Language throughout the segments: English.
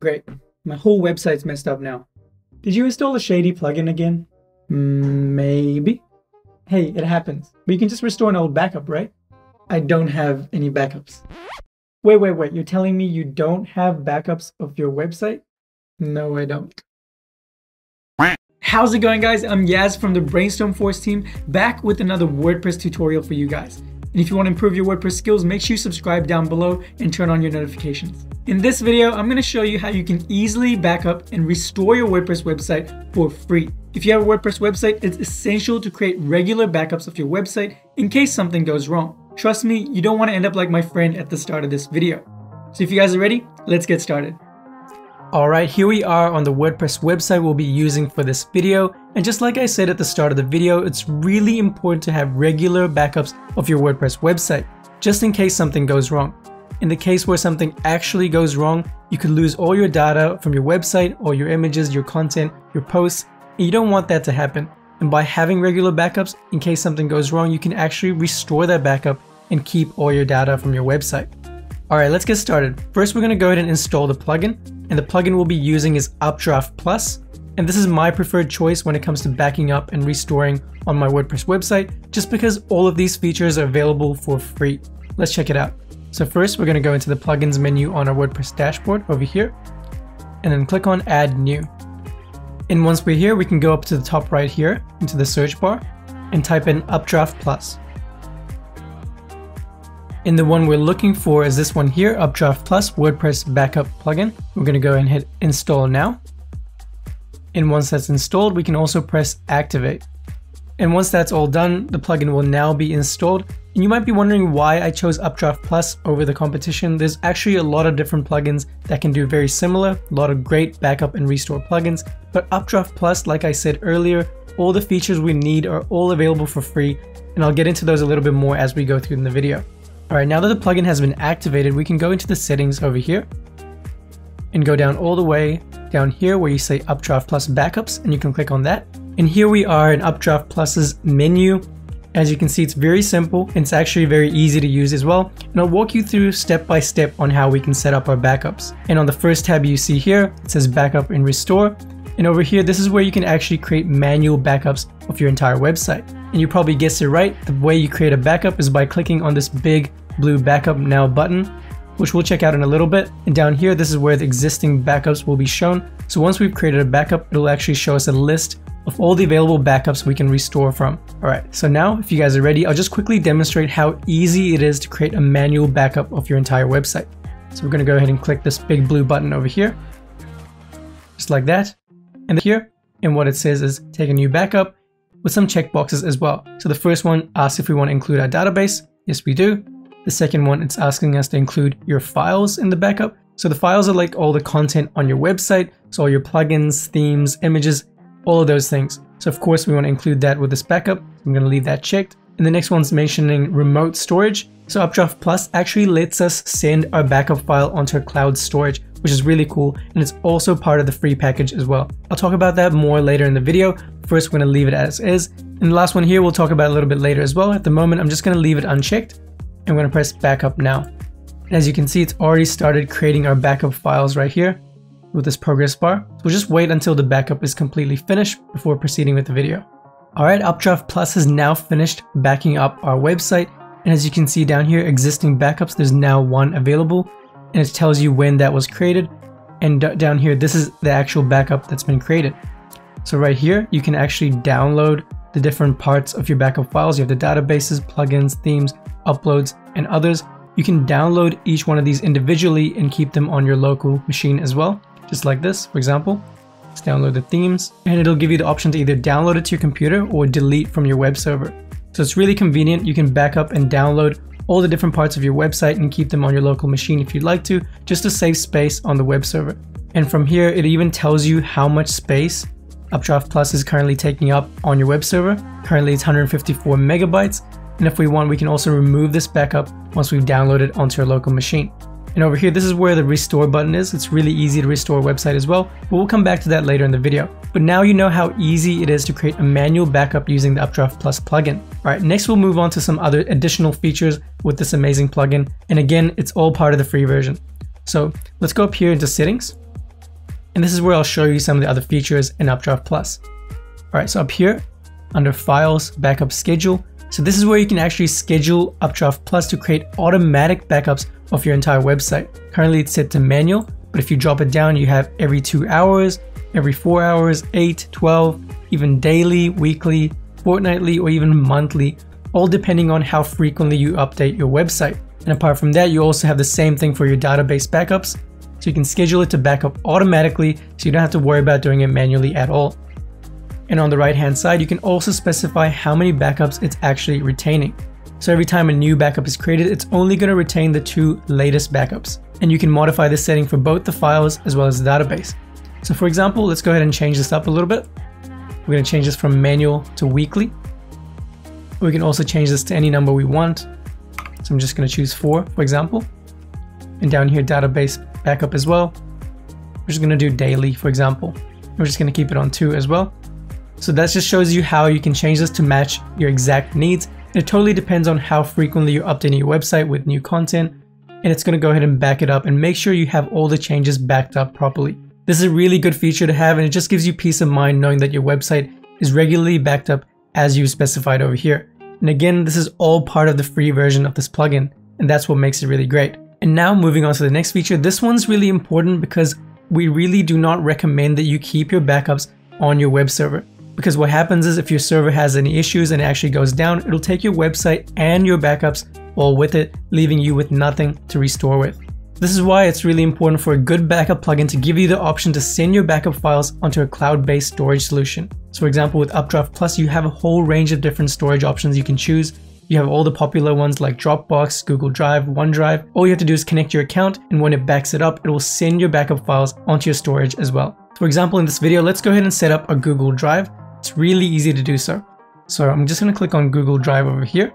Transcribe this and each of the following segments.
Great. My whole website's messed up now. Did you install a shady plugin again? Mm, maybe. Hey, it happens. But you can just restore an old backup, right? I don't have any backups. Wait, wait, wait. You're telling me you don't have backups of your website? No, I don't. How's it going guys? I'm Yaz from the Brainstorm Force team back with another WordPress tutorial for you guys. And if you want to improve your WordPress skills, make sure you subscribe down below and turn on your notifications. In this video, I'm going to show you how you can easily back up and restore your WordPress website for free. If you have a WordPress website, it's essential to create regular backups of your website in case something goes wrong. Trust me, you don't want to end up like my friend at the start of this video. So if you guys are ready, let's get started. Alright, here we are on the WordPress website we'll be using for this video. And just like I said at the start of the video, it's really important to have regular backups of your WordPress website, just in case something goes wrong. In the case where something actually goes wrong, you could lose all your data from your website, all your images, your content, your posts, and you don't want that to happen. And by having regular backups, in case something goes wrong, you can actually restore that backup and keep all your data from your website. Alright, let's get started. First, we're going to go ahead and install the plugin and the plugin we'll be using is Updraft Plus, and this is my preferred choice when it comes to backing up and restoring on my WordPress website, just because all of these features are available for free. Let's check it out. So first, we're going to go into the plugins menu on our WordPress dashboard over here, and then click on Add New. And once we're here, we can go up to the top right here into the search bar and type in Updraft Plus. And the one we're looking for is this one here, Updraft Plus WordPress Backup Plugin. We're going to go and hit install now. And once that's installed, we can also press activate. And once that's all done, the plugin will now be installed. And you might be wondering why I chose Updraft Plus over the competition. There's actually a lot of different plugins that can do very similar, a lot of great backup and restore plugins. But Updraft Plus, like I said earlier, all the features we need are all available for free. And I'll get into those a little bit more as we go through in the video. Alright, now that the plugin has been activated, we can go into the settings over here and go down all the way down here where you say Updraft Plus Backups and you can click on that. And here we are in Updraft Plus's menu. As you can see, it's very simple. It's actually very easy to use as well. And I'll walk you through step by step on how we can set up our backups. And on the first tab you see here, it says Backup and Restore. And over here, this is where you can actually create manual backups of your entire website. And you probably guessed it right, the way you create a backup is by clicking on this big blue backup now button, which we'll check out in a little bit. And down here, this is where the existing backups will be shown. So once we've created a backup, it'll actually show us a list of all the available backups we can restore from. All right, so now if you guys are ready, I'll just quickly demonstrate how easy it is to create a manual backup of your entire website. So we're gonna go ahead and click this big blue button over here, just like that and here. And what it says is take a new backup with some checkboxes as well. So the first one asks if we want to include our database. Yes, we do. The second one, it's asking us to include your files in the backup. So the files are like all the content on your website. So all your plugins, themes, images, all of those things. So of course we want to include that with this backup. I'm going to leave that checked. And the next one's mentioning remote storage. So Updraft Plus actually lets us send our backup file onto cloud storage which is really cool and it's also part of the free package as well. I'll talk about that more later in the video. First, we're gonna leave it as is. And the last one here, we'll talk about a little bit later as well. At the moment, I'm just gonna leave it unchecked we're gonna press backup now. And as you can see, it's already started creating our backup files right here with this progress bar. So we'll just wait until the backup is completely finished before proceeding with the video. Alright, Updraft Plus has now finished backing up our website. And as you can see down here, existing backups, there's now one available and it tells you when that was created. And down here, this is the actual backup that's been created. So right here, you can actually download the different parts of your backup files. You have the databases, plugins, themes, uploads, and others. You can download each one of these individually and keep them on your local machine as well. Just like this, for example. Let's download the themes and it'll give you the option to either download it to your computer or delete from your web server. So it's really convenient. You can back up and download all the different parts of your website and keep them on your local machine if you'd like to, just to save space on the web server. And from here, it even tells you how much space Updraft Plus is currently taking up on your web server. Currently it's 154 megabytes. And if we want, we can also remove this backup once we've downloaded onto our local machine. And over here, this is where the restore button is. It's really easy to restore a website as well, but we'll come back to that later in the video. But now you know how easy it is to create a manual backup using the Updraft Plus plugin. All right, next we'll move on to some other additional features with this amazing plugin. And again, it's all part of the free version. So let's go up here into settings And this is where I'll show you some of the other features in Updraft Plus. All right, so up here under Files, Backup Schedule. So this is where you can actually schedule Updraft Plus to create automatic backups of your entire website. Currently it's set to manual, but if you drop it down, you have every two hours, every four hours, eight, 12, even daily, weekly, fortnightly, or even monthly, all depending on how frequently you update your website. And apart from that, you also have the same thing for your database backups. So you can schedule it to backup automatically so you don't have to worry about doing it manually at all. And on the right hand side, you can also specify how many backups it's actually retaining. So every time a new backup is created, it's only going to retain the two latest backups. And you can modify this setting for both the files as well as the database. So for example, let's go ahead and change this up a little bit. We're going to change this from manual to weekly. We can also change this to any number we want. So I'm just going to choose four, for example. And down here, database backup as well. We're just going to do daily, for example. We're just going to keep it on two as well. So that just shows you how you can change this to match your exact needs. It totally depends on how frequently you're updating your website with new content. And it's going to go ahead and back it up and make sure you have all the changes backed up properly. This is a really good feature to have and it just gives you peace of mind knowing that your website is regularly backed up as you specified over here. And again, this is all part of the free version of this plugin and that's what makes it really great. And now moving on to the next feature, this one's really important because we really do not recommend that you keep your backups on your web server. Because what happens is if your server has any issues and it actually goes down, it'll take your website and your backups all with it, leaving you with nothing to restore with. This is why it's really important for a good backup plugin to give you the option to send your backup files onto a cloud-based storage solution. So for example, with Updraft Plus, you have a whole range of different storage options you can choose. You have all the popular ones like Dropbox, Google Drive, OneDrive. All you have to do is connect your account and when it backs it up, it will send your backup files onto your storage as well. For example, in this video, let's go ahead and set up a Google Drive. It's really easy to do so. So I'm just going to click on Google Drive over here.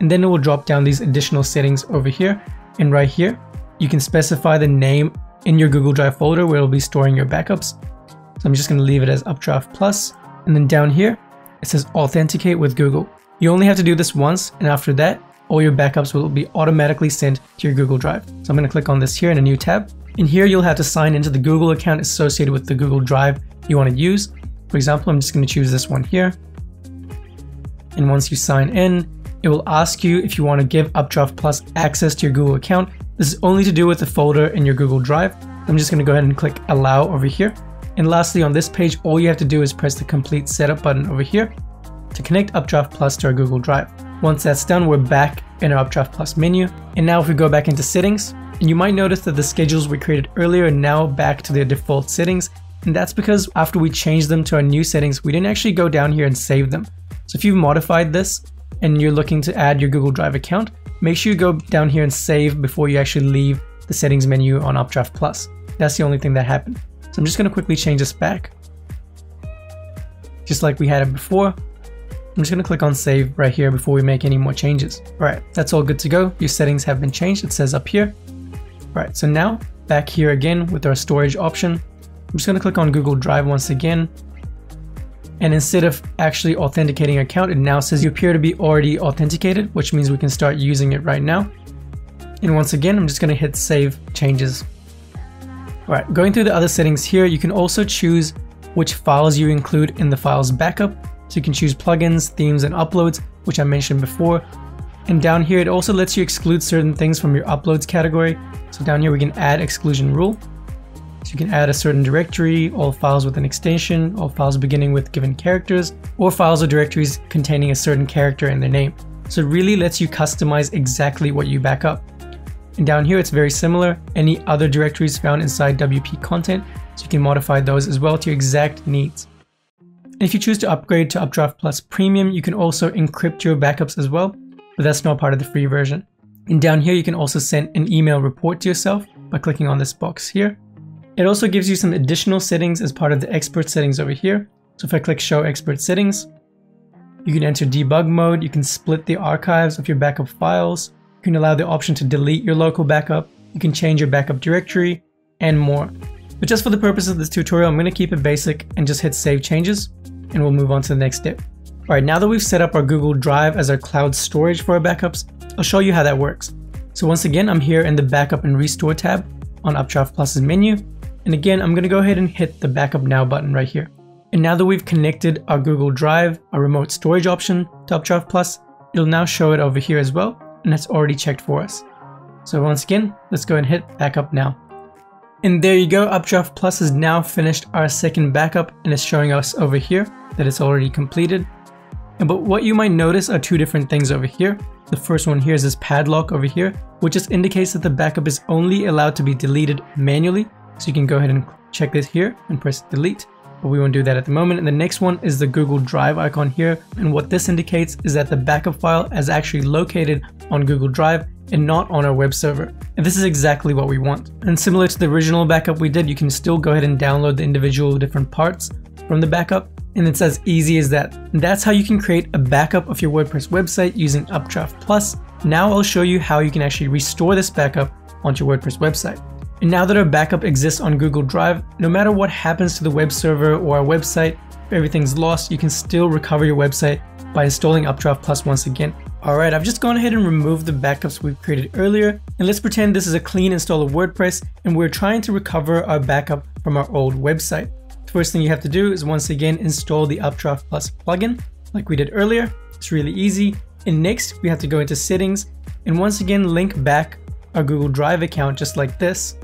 And then it will drop down these additional settings over here. And right here, you can specify the name in your Google Drive folder where it'll be storing your backups. So I'm just going to leave it as Updraft Plus. And then down here, it says authenticate with Google. You only have to do this once. And after that, all your backups will be automatically sent to your Google Drive. So I'm going to click on this here in a new tab. In here, you'll have to sign into the Google account associated with the Google Drive you want to use. For example, I'm just going to choose this one here. And once you sign in, it will ask you if you want to give Updraft Plus access to your Google account. This is only to do with the folder in your Google Drive. I'm just going to go ahead and click allow over here. And lastly, on this page, all you have to do is press the complete setup button over here to connect Updraft Plus to our Google Drive. Once that's done, we're back in our Updraft Plus menu. And now if we go back into settings, and you might notice that the schedules we created earlier are now back to their default settings and that's because after we changed them to our new settings, we didn't actually go down here and save them. So if you've modified this and you're looking to add your Google Drive account, make sure you go down here and save before you actually leave the settings menu on Updraft Plus. That's the only thing that happened. So I'm just gonna quickly change this back. Just like we had it before, I'm just gonna click on save right here before we make any more changes. All right, that's all good to go. Your settings have been changed, it says up here. All right, so now back here again with our storage option, I'm just to click on Google Drive once again. And instead of actually authenticating account, it now says you appear to be already authenticated, which means we can start using it right now. And once again, I'm just going to hit save changes. All right, going through the other settings here, you can also choose which files you include in the files backup. So you can choose plugins, themes, and uploads, which I mentioned before. And down here, it also lets you exclude certain things from your uploads category. So down here, we can add exclusion rule. So you can add a certain directory, all files with an extension, all files beginning with given characters, or files or directories containing a certain character in their name. So it really lets you customize exactly what you back up. And down here it's very similar, any other directories found inside WP content, so you can modify those as well to your exact needs. And if you choose to upgrade to Updraft Plus Premium, you can also encrypt your backups as well, but that's not part of the free version. And down here you can also send an email report to yourself by clicking on this box here. It also gives you some additional settings as part of the expert settings over here. So if I click show expert settings, you can enter debug mode, you can split the archives of your backup files, you can allow the option to delete your local backup, you can change your backup directory, and more. But just for the purpose of this tutorial, I'm going to keep it basic and just hit save changes, and we'll move on to the next step. Alright, now that we've set up our Google Drive as our cloud storage for our backups, I'll show you how that works. So once again, I'm here in the backup and restore tab on Updraft Plus's menu, And again, I'm gonna go ahead and hit the backup now button right here. And now that we've connected our Google Drive, our remote storage option to Updraft Plus, it'll now show it over here as well, and it's already checked for us. So once again, let's go and hit backup now. And there you go, Updraft Plus has now finished our second backup and it's showing us over here that it's already completed. And but what you might notice are two different things over here. The first one here is this padlock over here, which just indicates that the backup is only allowed to be deleted manually. So you can go ahead and check this here and press delete but we won't do that at the moment. And the next one is the Google Drive icon here. And what this indicates is that the backup file is actually located on Google Drive and not on our web server. And this is exactly what we want. And similar to the original backup we did, you can still go ahead and download the individual different parts from the backup. And it's as easy as that. And that's how you can create a backup of your WordPress website using Updraft Plus. Now I'll show you how you can actually restore this backup onto your WordPress website. And now that our backup exists on Google Drive, no matter what happens to the web server or our website, if everything's lost, you can still recover your website by installing Updraft Plus once again. Alright, I've just gone ahead and removed the backups we've created earlier, and let's pretend this is a clean install of WordPress and we're trying to recover our backup from our old website. The first thing you have to do is once again install the Updraft Plus plugin, like we did earlier. It's really easy. And next, we have to go into settings and once again link back our Google Drive account just like this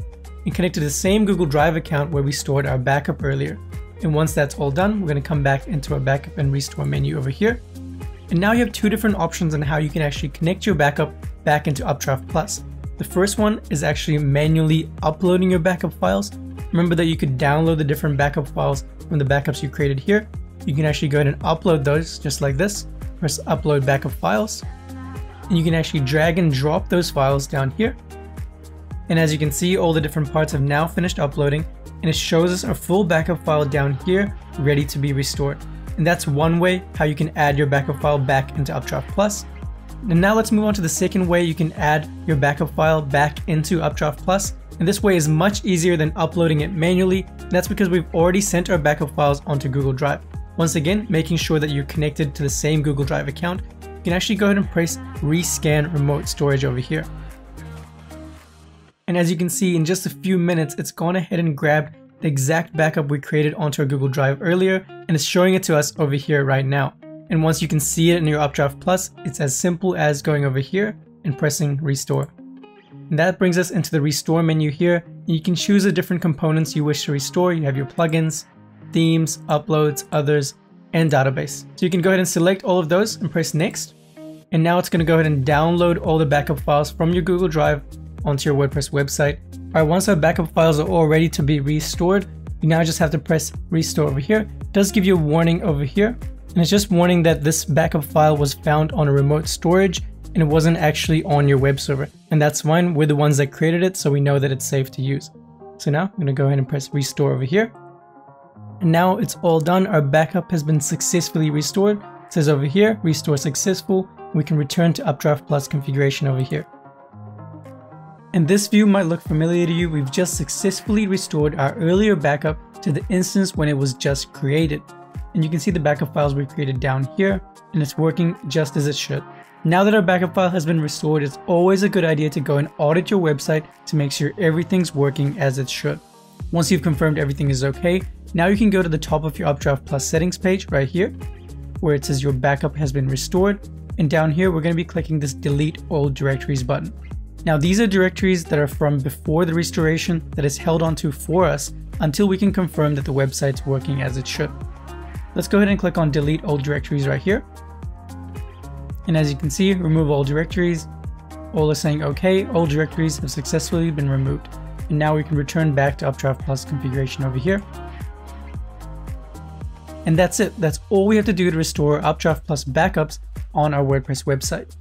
and connect to the same Google Drive account where we stored our backup earlier. And once that's all done, we're going to come back into our backup and restore menu over here. And now you have two different options on how you can actually connect your backup back into Updraft Plus. The first one is actually manually uploading your backup files. Remember that you could download the different backup files from the backups you created here. You can actually go ahead and upload those just like this. Press upload backup files. And you can actually drag and drop those files down here and as you can see, all the different parts have now finished uploading and it shows us a full backup file down here ready to be restored. And that's one way how you can add your backup file back into Updraft Plus. And now let's move on to the second way you can add your backup file back into Updraft Plus. And this way is much easier than uploading it manually. That's because we've already sent our backup files onto Google Drive. Once again, making sure that you're connected to the same Google Drive account, you can actually go ahead and press rescan remote storage over here. And as you can see, in just a few minutes, it's gone ahead and grabbed the exact backup we created onto our Google Drive earlier, and it's showing it to us over here right now. And once you can see it in your Updraft Plus, it's as simple as going over here and pressing restore. And that brings us into the restore menu here. You can choose the different components you wish to restore. You have your plugins, themes, uploads, others, and database. So you can go ahead and select all of those and press next. And now it's going to go ahead and download all the backup files from your Google Drive onto your WordPress website. Alright, once our backup files are all ready to be restored, you now just have to press restore over here. It does give you a warning over here, and it's just warning that this backup file was found on a remote storage and it wasn't actually on your web server. And that's fine, we're the ones that created it, so we know that it's safe to use. So now I'm gonna go ahead and press restore over here. And now it's all done, our backup has been successfully restored. It says over here, restore successful. We can return to Updraft Plus configuration over here. And this view might look familiar to you, we've just successfully restored our earlier backup to the instance when it was just created. And you can see the backup files we've created down here, and it's working just as it should. Now that our backup file has been restored, it's always a good idea to go and audit your website to make sure everything's working as it should. Once you've confirmed everything is okay, now you can go to the top of your Updraft Plus settings page right here, where it says your backup has been restored. And down here, we're going to be clicking this delete old directories button. Now these are directories that are from before the restoration that is held onto for us until we can confirm that the website's working as it should. Let's go ahead and click on delete all directories right here. And as you can see, remove all directories. All is saying okay, all directories have successfully been removed. And now we can return back to Updraft Plus configuration over here. And that's it. That's all we have to do to restore Updraft Plus backups on our WordPress website.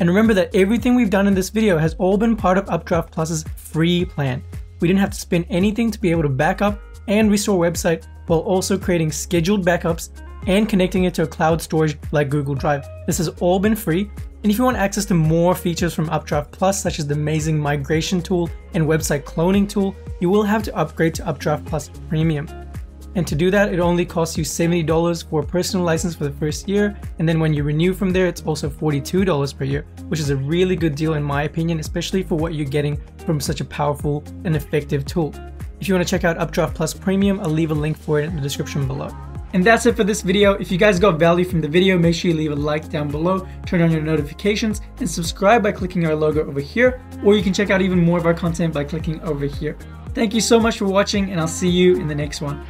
And remember that everything we've done in this video has all been part of Updraft Plus's free plan. We didn't have to spend anything to be able to back up and restore website while also creating scheduled backups and connecting it to a cloud storage like Google Drive. This has all been free. And if you want access to more features from Updraft Plus, such as the amazing migration tool and website cloning tool, you will have to upgrade to Updraft Plus Premium. And to do that, it only costs you $70 for a personal license for the first year. And then when you renew from there, it's also $42 per year, which is a really good deal in my opinion, especially for what you're getting from such a powerful and effective tool. If you want to check out Updraft Plus Premium, I'll leave a link for it in the description below. And that's it for this video. If you guys got value from the video, make sure you leave a like down below, turn on your notifications, and subscribe by clicking our logo over here, or you can check out even more of our content by clicking over here. Thank you so much for watching, and I'll see you in the next one.